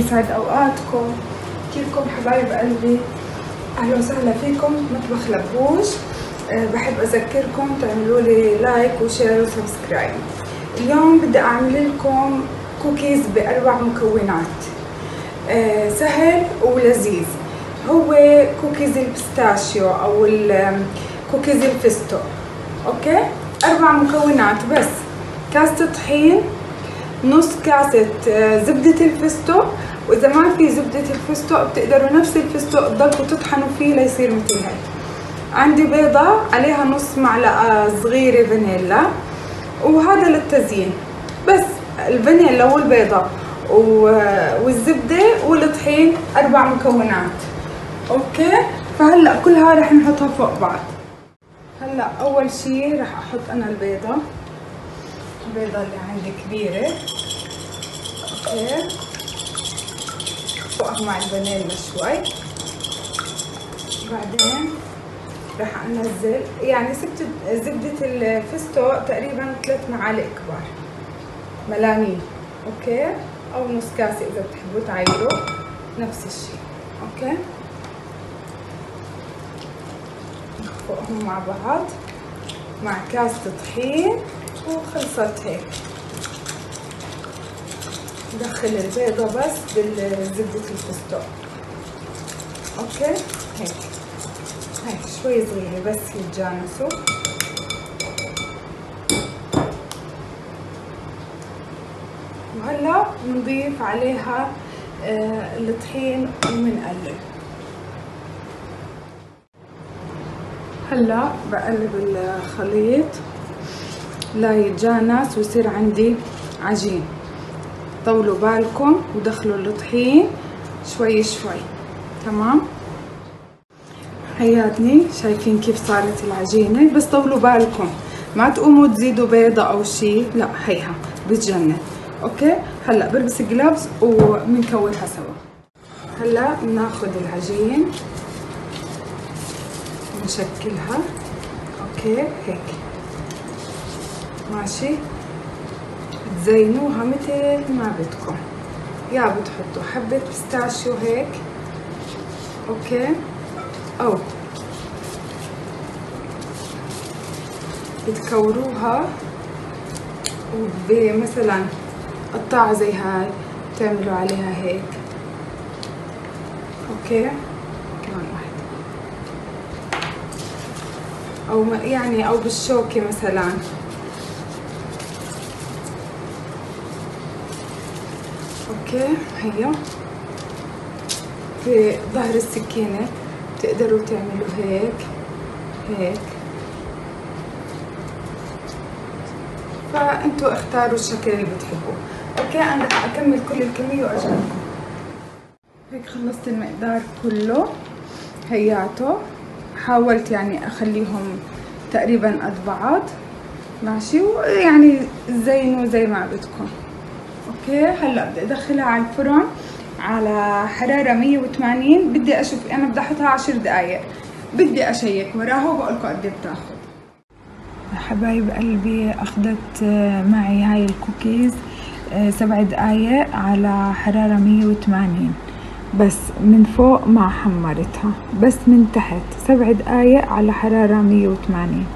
يسعد أوقاتكم. كيفكم حبايب قلبي. أهلا وسهلا فيكم. مطبخ لبوش أه بحب أذكركم. تعملوا لي like و share و subscribe اليوم بدي أعمل لكم كوكيز باربع مكونات. أه سهل ولذيذ. هو cookies ال pistachio أو كوكيز الفستو. okay؟ أربع مكونات بس. كاسة طحين. نص كاسة زبدة الفستق وإذا ما في زبدة الفستق بتقدروا نفس الفستق تضلوا تطحنوا فيه ليصير مثل هيك عندي بيضة عليها نص معلقة صغيرة فانيلا وهذا للتزيين. بس الفانيلا والبيضة والزبدة والطحين أربع مكونات. أوكي؟ فهلأ كلها رح نحطها فوق بعض. هلأ أول شي رح أحط أنا البيضة. البيضة اللي عندي كبيرة. okay؟ فوقها مع الفانيلا شوي بعدين راح أنزل يعني سبت زبدة الفستق تقريبا ثلاث معالق كبار. مليانين okay؟ أو نص كاسة إذا بتحبوا تعيروا. نفس الشي okay؟ نخفقهم مع بعض مع كاسة طحين وخلصت هيك. ندخل البيضة بس بزبدة الفستق. okay؟ هيك. هيك شوي صغيرة بس يتجانسوا وهلا بنضيف عليها آه الطحين وبنقلب هلا بقلب الخليط. لا يتجانس ويصير عندي عجين. طولوا بالكم ودخلوا الطحين شوي شوي. تمام؟ حياتني شايفين كيف صارت العجينة؟ بس طولوا بالكم. ما تقوموا تزيدوا بيضة أو شي. لا هيها بتجنن. okay؟ هلأ بلبس gloves وبنكورها سوا. هلأ بناخذ العجين نشكلها. okay؟ هيك. ماشي؟ تزينوها مثل ما بدكم. يا بتحطوا حبة pistachio هيك. okay. أو. بتكوروها. وبمثلا قطاعة زي هاي تعملوا عليها هيك. okay. كمان أو يعني أو بالشوكة مثلا. okay هيا. في ظهر السكينة تقدروا تعملوا هيك هيك. فأنتوا اختاروا الشكل اللي بتحبوه. أوكي أنا رح أكمل كل الكمية واجي لكم هيك خلصت المقدار كله هياته حاولت يعني أخليهم تقريبا قد بعض ماشي؟ ويعني زينوا زي ما بدكم. okay هلأ بدي أدخلها على الفرن على حرارة 180 بدي أشوف أنا بدي أحطها 10 دقايق. بدي أشيك وراها وبقول لكم قد إيه بتاخذ حبايب قلبي أخذت معي هاي الكوكيز سبع دقايق على حرارة 180 بس من فوق ما حمرتها بس من تحت سبع دقايق على حرارة 180